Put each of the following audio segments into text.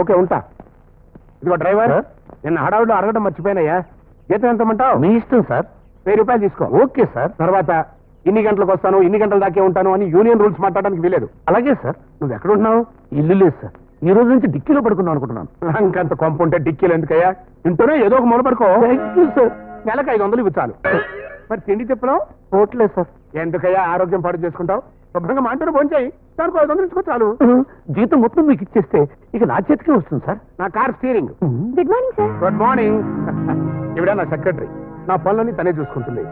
Okay ఉంటా. ఇదిగో driver? నిన్న హడావుడిలో అడగడం మర్చిపోయినయ్యా. జీతం ఎంతమంటావు? మీ ఇష్టం సార్. వెయ్యి రూపాయలు తీసుకో. Okay sir. తర్వాత ఇన్ని గంటలకు వస్తాను ఇన్ని గంటల దాకే ఉంటాను అని యూనియన్ రూల్స్ మాట్లాడడానికి వీలేదు అలాగే సార్. నువ్వు ఎక్కడ ఉంటున్నావు? ఇల్లు లేదు సార్. ఈ రోజు నుంచి డిక్కీలో పడుకుందాం అనుకుంటున్నాను. ఇంకంత కొంప ఉంటే డిక్కీలు ఎందుకయ్యా? ఇంటూనే ఏదో ఒక మూల పడుకో. సార్ నెలకు ఐదు వందలు ఇవి చాలు. మరి తిండి తిప్పలం? పోట్లేదు సార్. ఎందుకయ్యా ఆరోగ్యం పాడు చేసుకుంటావు? శుభ్రంగా మాంటూరు భోంచేయి. దానికి ఐదు వందలు ఇచ్చుకో చాలు. జీతం మొత్తం మీకు ఇచ్చేస్తే ఇక నా చేతికే వస్తుంది సార్. నా car steering. Good morning sir good morning ఇవిడ నా సెక్రటరీ. నా పనులన్నీ తనే చూసుకుంటుంది.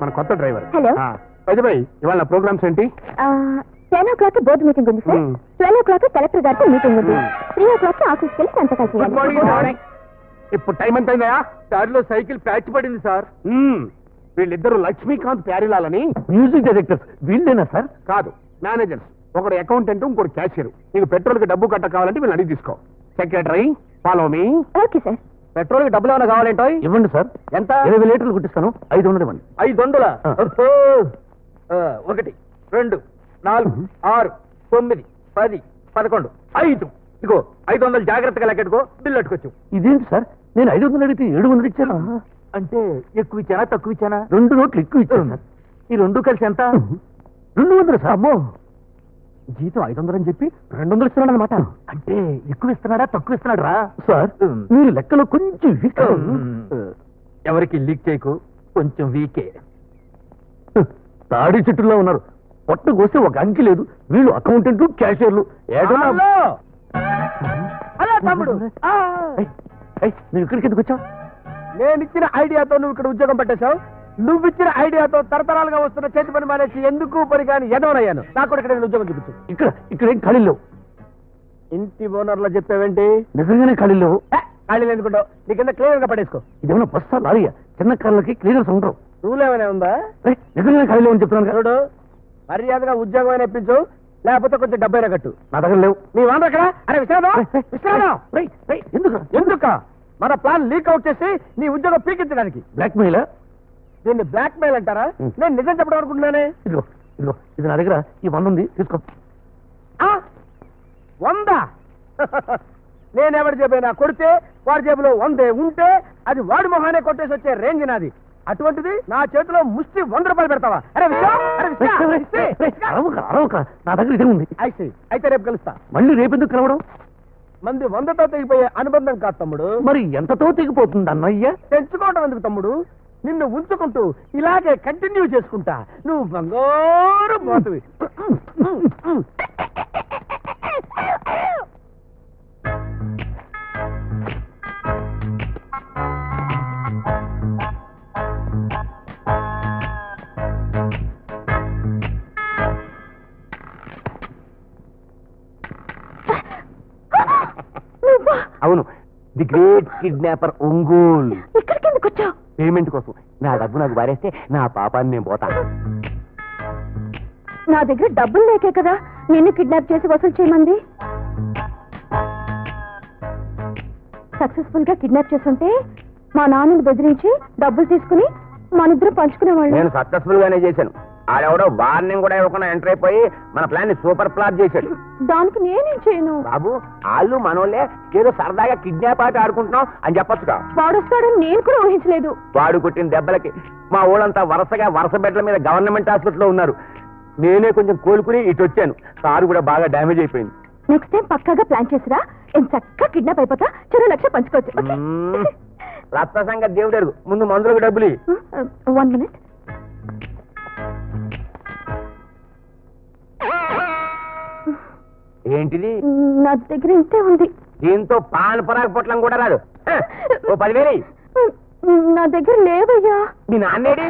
మన కొత్త డ్రైవర్. పైదబాయ్ ఇవాళ నా ప్రోగ్రామ్స్ ఏంటి? Ten o'clock board meeting ఉంది sir. Twelve o'clock collector గారితో మీటింగ్ ఉంది. త్రీ ఓ క్లాక్ ఆఫీస్కి వెళ్ళి సంతకాలు చేయాలి. ఇప్పుడు టైం ఎంత అయిందయా దారిలో సైకిల్ ప్యాచ్ పడింది సార్. వీళ్ళిద్దరు లక్ష్మీకాంత్ ప్యారిలాల్ అని మ్యూజిక్ డైరెక్టర్స్ వీళ్ళేనా సార్? కాదు మేనేజర్స్. ఒకడు అకౌంటెంట్ ఇంకోటి క్యాషియర్. నీకు పెట్రోల్కి డబ్బు కట్ట కావాలంటే వీళ్ళు అడిగి తీసుకో. Secretary follow me. Okay sir. పెట్రోల్కి డబ్బులు ఏమైనా కావాలేంటో ఇవ్వండి సార్. ఎంత? ఇరవై లీటర్లు కుట్టిస్తాను. ఐదు వందలు ఇవ్వండి. ఐదు వందల? ఒకటి రెండు నాలుగు ఆరు తొమ్మిది పది పదకొండు ఐదు. ఇగో ఐదు వందలు జాగ్రత్తగా లెక్కెట్టుకో బిల్లు అట్టుకోవచ్చు ఇదేంటి సార్? నేను ఐదు వందలు అడిగితే ఏడు వందలు ఇచ్చాను అంటే ఎక్కువ ఇచ్చానా తక్కువ ఇచ్చానా రెండు నోట్లు ఎక్కువ ఇచ్చాను ఈ రెండు కలిసి ఎంత? రెండు. వందలు సార్. అమ్మో! జీతం ఐదు వందలు అని చెప్పి రెండు వందలు ఇస్తున్నాడు అనమాట అంటే ఎక్కువ ఇస్తున్నాడా తక్కువ ఇస్తున్నాడు రా సార్ మీరు లెక్కలో కొంచెం వీక్ ఎవరికి లీక్ చేయకు కొంచెం వీకే. తాడి చెట్టులో ఉన్నారు. పొట్ట కోస్తే ఒక అంకి లేదు. వీళ్ళు అకౌంటెంట్ క్యాషియర్లు హలో! హలో తమ్ముడు. నువ్వు ఇక్కడికి ఎందుకు వచ్చావు? నేను ఇచ్చిన ఐడియాతో నువ్వు ఇక్కడ ఉద్యోగం పెట్టేశావు. నువ్వు ఇచ్చిన ఐడియాతో తరతరాలుగా వస్తున్న చేతి పని మానేసి ఎందుకు పని కానీ ఎదవనయ్యాను నాకు కూడా ఇక్కడ నేను ఉద్యోగం చూపించు. ఇక్కడ ఇక్కడ ఏం ఖాళీ లేవు? ఇంటి ఓనర్లో చెప్పావేంటి? నిజంగానే ఖాళీ లేవు. ఏ, ఖాళీ ఎందుకుంటావు? నీ కింద క్లియర్గా పడేసుకో. ఇదేమన్నా బస్సా లారీయా? చిన్న కార్లకి క్లీనర్స్ ఉండరు. రూల్ ఏమైనా ఉందా? నిజంగానే ఖాళీ లేవు అని చెప్తున్నాను కదా. చూడు మర్యాదగా ఉద్యోగం అయినా ఇప్పించు లేకపోతే కొంచెం డబ్బైనా కట్టు. నా దగ్గర లేవు. నీ వాండ అక్కడ? అరే రేయ్, రేయ్, ఎందుకు ఎందుక? మన ప్లాన్ లీక్ అవుట్ చేసి నీ ఉద్యోగం పీకించడానికి. బ్లాక్ మెయిల్ దీన్ని బ్లాక్ మెయిల్ అంటారా. నేను నిజం చెప్పడం అనుకుంటున్నానే. ఇదిగో ఇదిగో ఇది నా దగ్గర. ఈ వంద ఉంది తీసుకో? వంద. నేను ఎవరి జేబైనా కొడితే వాడి జేబులో వందే ఉంటే అది వాడి మొహానే కొట్టేసి వచ్చే రేంజ్ నాది. అటువంటిది నా చేతిలో ముష్టి వంద రూపాయలు పెడతావా? అరే అరవక అరవక నా దగ్గర ఇదే ఉంది. అయితే రేపు కలుస్తా. మళ్ళీ రేపెందుకు కలవడం? మంది వందతో తెగిపోయే అనుబంధం కాదు తమ్ముడు. మరి ఎంతతో తెగిపోతుంది అన్నయ్య? తెంచుకోవడం ఎందుకు తమ్ముడు? నిన్ను ఉంచుకుంటూ ఇలాగే కంటిన్యూ చేసుకుంటా. నువ్వు బంగారు పోతువి ది గ్రేట్ కిడ్నాపర్ ఒంగోల్. ఇక్కడికి ఎందుకు వచ్చావు పేమెంట్ కోసం. నా డబ్బు నాకు వారేస్తే నా పాపాన్ని నేను పోతా. నా దగ్గర డబ్బులు లేకే కదా నిన్ను కిడ్నాప్ చేసి వసూలు చేయమంది? సక్సెస్ఫుల్గా కిడ్నాప్ చేస్తుంటే మా నాన్నని బెదిరించి డబ్బులు తీసుకుని మనిద్దరం పంచుకునేవాళ్ళు. నేను సక్సెస్ఫుల్ గానే చేశాను. ఆడెవడో వార్నింగ్ కూడా ఇవ్వకుండా ఎంటర్ అయిపోయి మన ప్లాన్ని సూపర్ ప్లాట్ చేశాడు. దానికి నేనేం చేయను? బాబు వాళ్ళు మనోళ్ళే ఏదో సరదాగా కిడ్నాప్ ఆట ఆడుకుంటున్నాం అని చెప్పొచ్చుగా. వాడొస్తాడని నేను కూడా ఊహించలేదు. వాడు కొట్టిన దెబ్బలకి మా ఊళ్ళంతా వరుసగా వరుస బెడ్ల మీద గవర్నమెంట్ హాస్పిటల్లో ఉన్నారు. నేనే కొంచెం కోలుకుని ఇటు వచ్చాను. కారు కూడా బాగా డ్యామేజ్ అయిపోయింది. నెక్స్ట్ టైం పక్కాగా ప్లాన్ చేసిరా? నేను చక్కగా కిడ్నాప్ అయిపోతా? చెరో లక్ష పంచుకోవచ్చు. లక్ష సంగతి దేవుడు అడుగు. ముందు మందులకు డబ్బులు. వన్ మినిట్ ఏంటిది? నా దగ్గర ఇంతే ఉంది. దీంతో పాన్ పరాగ పొట్లం కూడా రాదు. ఓ పదివేలు. నా దగ్గర లేవయ్యా. మీ నాన్నేడి?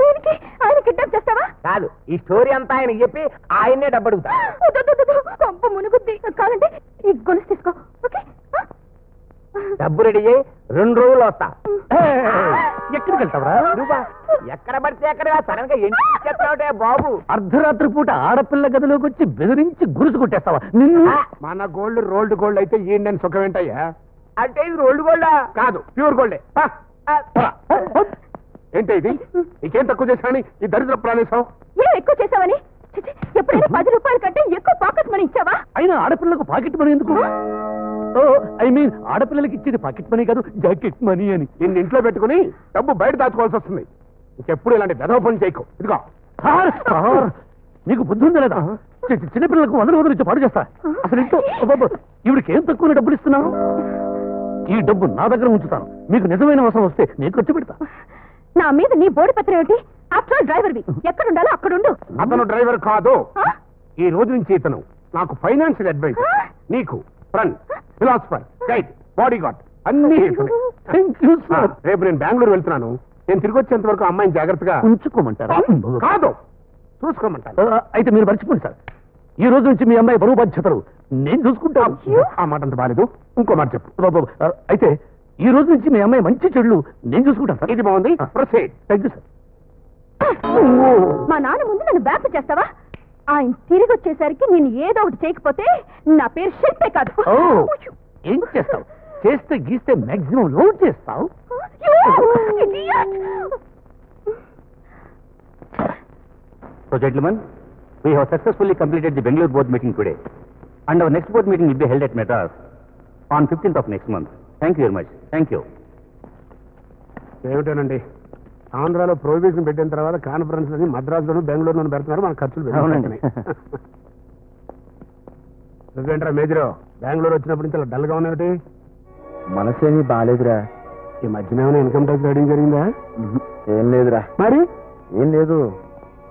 దేనికి? ఆయన కిడ్నాప్ చేస్తావా? కాదు ఈ స్టోరీ అంతా ఆయనకి చెప్పి ఆయన్నే డబ్బు అడుగుతా వద్దొద్దొద్దు, కొంప మునుగుద్ది. కావాలంటే ఈ గొలుసు తీసుకో ఓకే? డబ్బు రెడీ చేయి రెండు రోజులు వస్తా. ఎక్కడికి వెళ్తావరా? ఎక్కడ పడితే అక్కడ సడన్గా ఎంటి బాబు. అర్ధరాత్రి పూట ఆడపిల్ల గదిలోకి వచ్చి బెదిరించి గురుసు కొట్టేస్తావా? నిన్ను మన గోల్డ్ రోల్డ్ గోల్డ్ అయితే ఈయన సుఖం ఏంటయ్యా? అంటే ఇది రోల్డ్ గోల్డా? కాదు ప్యూర్ గోల్డే. ఏంటి ఇది? నీకేం తక్కువ చేశాని ఈ దరిద్ర ప్రాణేశం ఏం ఎక్కువ చేసావని ఎప్పుడైనా పది రూపాయల కంటే ఎక్కువ పాకెట్ మనీ ఇచ్చావా? అయినా ఆడపిల్లకు పాకెట్ మనీ ఎందుకు? ఓ ఐ మీన్ ఆడపిల్లలకి ఇచ్చేది పాకెట్ మనీ కాదు జాకెట్ మనీ అని. నిన్ను ఇంట్లో పెట్టుకుని డబ్బు బయట దాచుకోవాల్సి వస్తుంది. ఇంకెప్పుడు ఇలాంటి వెధవ పని చేయకు. ఇదిగో. నీకు బుద్ధి ఉందా లేదా? చిన్నపిల్లలకు వందల వందలు ఇచ్చి పాడు చేస్తా. అసలు ఇంట్లో ఈవిడికి ఏం తక్కువ డబ్బులు ఇస్తున్నావు? ఈ డబ్బు నా దగ్గర ఉంచుతాను. మీకు నిజమైన అవసరం వస్తే నేను ఖర్చు పెడతా. నా మీద నీ బోడి పత్రం ఏమిటి? ఆఫ్టర్ డ్రైవర్వి. ఎక్కడ ఉండాలో అక్కడ ఉండు అతను డ్రైవర్ కాదు? ఈ రోజు నుంచి ఇతను. నాకు ఫైనాన్షియల్ అడ్వైస్ నీకు friend philosopher guide bodyguard అన్ని రేపు నేను బెంగళూరు వెళ్తున్నాను. నేను తిరిగి వచ్చేంత వరకు అమ్మాయిని జాగ్రత్తగా ఉంచుకోమంటారా? కాదు. చూసుకోమంటాను. ఆ, అయితే మీరు మర్చిపోండి సార్. ఈ రోజు నుంచి మీ అమ్మాయి బరువు బాధ్యతలు. నేను చూసుకుంటాను. ఆ మాట అంత బాలేదు. ఇంకో మాట చెప్పు. అయితే ఈ రోజు నుంచి మీ అమ్మాయి మంచి చెడులు నేను చూసుకుంటాను సార్. ఇది బాగుంది. థ్యాంక్ యూ సార్ మా నాన్న ముందు నన్ను బ్యాక్ చేస్తావా ఆయన తిరిగి వచ్చేసరికి నేను ఏదో ఒకటి చేయకపోతే నా పేరు శిల్పే కాదు ఏం చేస్తావు చేస్తే గీస్తే మాక్సిమం లోడ్ చేస్తావు! So, gentlemen, we have successfully completed the Bangalore board meeting today. And our next board meeting will be held at Madras on 15th of next month. Thank you very much. Thank you. ఏమిటోనండి ఆంధ్రాలో prohibition పెట్టిన తర్వాత conference అని మద్రాసులోను బెంగళూరులోను పెడుతున్నారు. మన ఖర్చులు. పెరుగుతున్నాయి. నువ్వేంట్రా మేజరు? బెంగళూరు వచ్చినప్పటి నుంచి అలా డల్గా ఉన్నావుటి? మనసేమీ బాగాలేదురా ఈ మధ్యన ఏమైనా ఇన్కమ్ ట్యాక్స్ రైడింగ్ జరిగిందా? ఏం లేదురా. మరి? ఏం లేదు.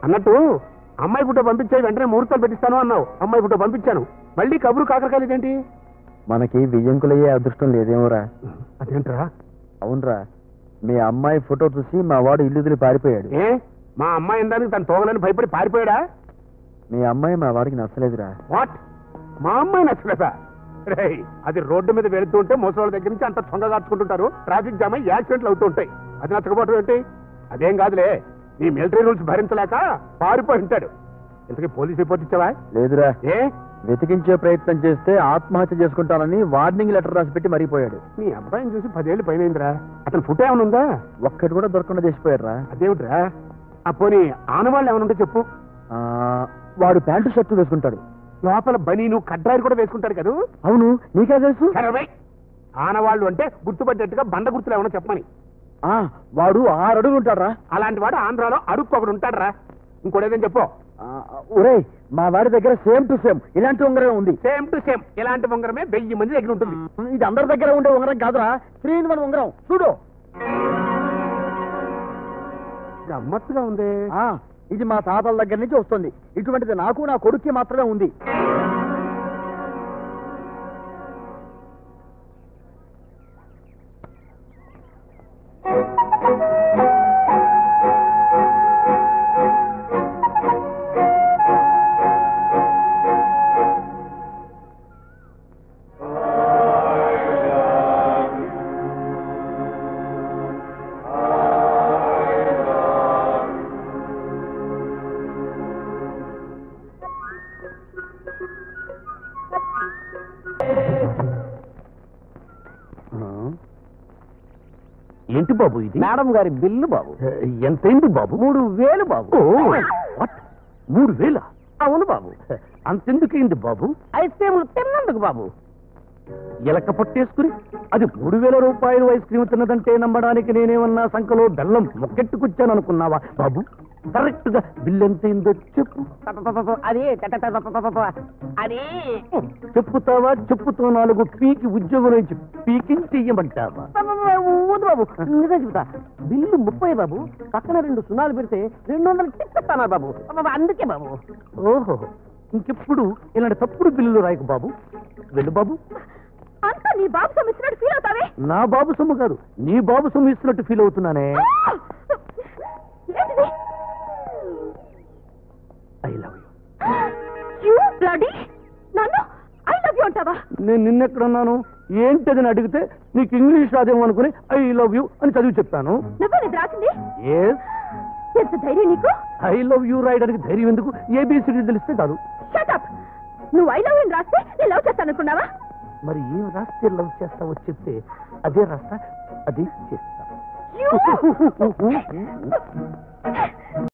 అన్నట్టు అమ్మాయి పుట్ట పంపించే వెంటనే ముహూర్తాలు పెట్టిస్తాను అన్నావు. అమ్మాయి పుట్ట పంపించాను. మళ్ళీ కబురు కాకరకాయలు ఇదేంటి మనకి బియ్యంకులయ్యే అదృష్టం లేదేమోరా. అదేంట్రా? అవునరా. మీ అమ్మాయి ఫోటో చూసి మా వాడు ఇల్లు వదిలి పారిపోయాడు. ఏ? మా అమ్మాయి ఇందానికి తను తోగలని భయపడి పారిపోయాడా? మీ అమ్మాయి మా వాడికి నచ్చలేదురా. వాట్? మా అమ్మాయి నచ్చలేదా? రేయ్ అది రోడ్డు మీద వెళుతూ ఉంటే ముసలి దగ్గర నుంచి అంత తొందర దాచుకుంటుంటారు. ట్రాఫిక్ జామ్ అయ్యి యాక్సిడెంట్లు అవుతూ ఉంటాయి. అది నచ్చకపోవడం ఏంటి? అదేం కాదులే. నీ మిలిటరీ రూల్స్ భరించలేక పారిపోయి ఉంటాడు. ఇంతకీ పోలీస్ రిపోర్ట్ ఇచ్చావా? లేదురా. ఏ? వెతికించే ప్రయత్నం చేస్తే ఆత్మహత్య చేసుకుంటానని వార్నింగ్ లెటర్ రాసి పెట్టి మరిగిపోయాడు. నీ అబ్బాయిని చూసి పదేళ్ళు పైనైందిరా. అతను ఫుట్ ఏమైనా ఉందా? ఒక్కటి కూడా దొరకకుండా చేసిపోయాడురా. అదేమిట్రా? ఆ పోనీ ఆనవాళ్ళు ఏమైనా ఉంటే చెప్పు. వాడు ప్యాంటు షర్టు వేసుకుంటాడు. లోపల బనీను కడ్రాయిలు కూడా వేసుకుంటాడు కదా? అవును నీకే తెలుసు? ఆనవాళ్ళు అంటే గుర్తుపట్టేట్టుగా బండ గుర్తులు ఏమైనా చెప్పమని. ఆ, వాడు ఆరు అడుగులు ఉంటాడురా. అలాంటి వాడు ఆంధ్రాలో అడుక్కు ఒకడు ఉంటాడురా. ఇంకోటి ఏదైనా చెప్పు. ఆ, ఒరేయ్ మా వాడి దగ్గర సేమ్ టు సేమ్ ఇలాంటి ఉంగరం ఉంది. సేమ్ టు సేమ్ ఇలాంటి ఉంగరమే వెయ్యి మంది దగ్గర ఉంటుంది. ఇది అందరి దగ్గర ఉండే ఉంగరం కాదురా త్రీ ఇన్ వన్ ఉంగరం. చూడు. గమ్మత్తుగా ఉంది. ఇది మా తాతల దగ్గర నుంచి వస్తుంది. ఇటువంటిది నాకు నా కొడుక్కి మాత్రమే ఉంది. బాబు ఇది? మేడం గారి బిల్లు బాబు. ఎంతైంది బాబు? మూడు వేలు బాబు? మూడు వేల? అవును బాబు. అంతెందుకైంది బాబు? ఐస్ క్రీములు తిన్నందుకు బాబు. ఎలక పట్టేసుకుని అది మూడు వేల రూపాయలు ఐస్ క్రీమ్ తిన్నదంటే నమ్మడానికి నేనేమన్నా సంఖలో బెల్లం మొక్కెట్టుకొచ్చాను అనుకున్నావా బాబు? కరెక్ట్గా బిల్ ఎంతైందో చెప్పు. అది అది చెప్పుతావా చెప్పుతో నాలుగు పీకి ఉద్యోగం నుంచి పీకించి ఇయ్యమంటావా వద్దు బాబు. నిజం చెబుతా. బిల్లు ముప్పై బాబు. పక్కన రెండు సున్నాలు పెడితే రెండు వందలు టిక్కెత్తానా బాబు? అందుకే బాబు. ఓహో ఇంకెప్పుడు ఇలాంటి తప్పుడు బిల్లులు రాయకు బాబు? వెళ్ళు బాబు. అంతా నీ బాబు సొమ్మిచ్చినట్టు ఫీల్ అవుతావే? నా బాబు సొమ్ము కాదు నీ బాబు సొమ్ము ఇస్తున్నట్టు feel అవుతున్నానే? I love you you bloody నన్ను ఐ లవ్ యూ అంటావా? నేను నిన్నెక్కడున్నాను ఏంటదని అడిగితే నీకు ఇంగ్లీష్ రాదేమో అనుకుని ఐ లవ్ యూ అని చదివి చెప్పాను. నువ్వే నిద్ర రాసింది? ఎస్ ఎంత ధైర్యం నీకు? ఐ లవ్ యూ రాయడానికి ధైర్యం ఎందుకు? ఏబిసిడి తెలిస్తే చాలు. షటప్ నువ్వు ఐ లవ్ యూ రాస్తే నేను లవ్ చేస్తాను అనుకున్నావా? మరి ఏం రాస్తే లవ్ చేస్తావో చెప్తే అదే రాస్తా అదే చేస్తా!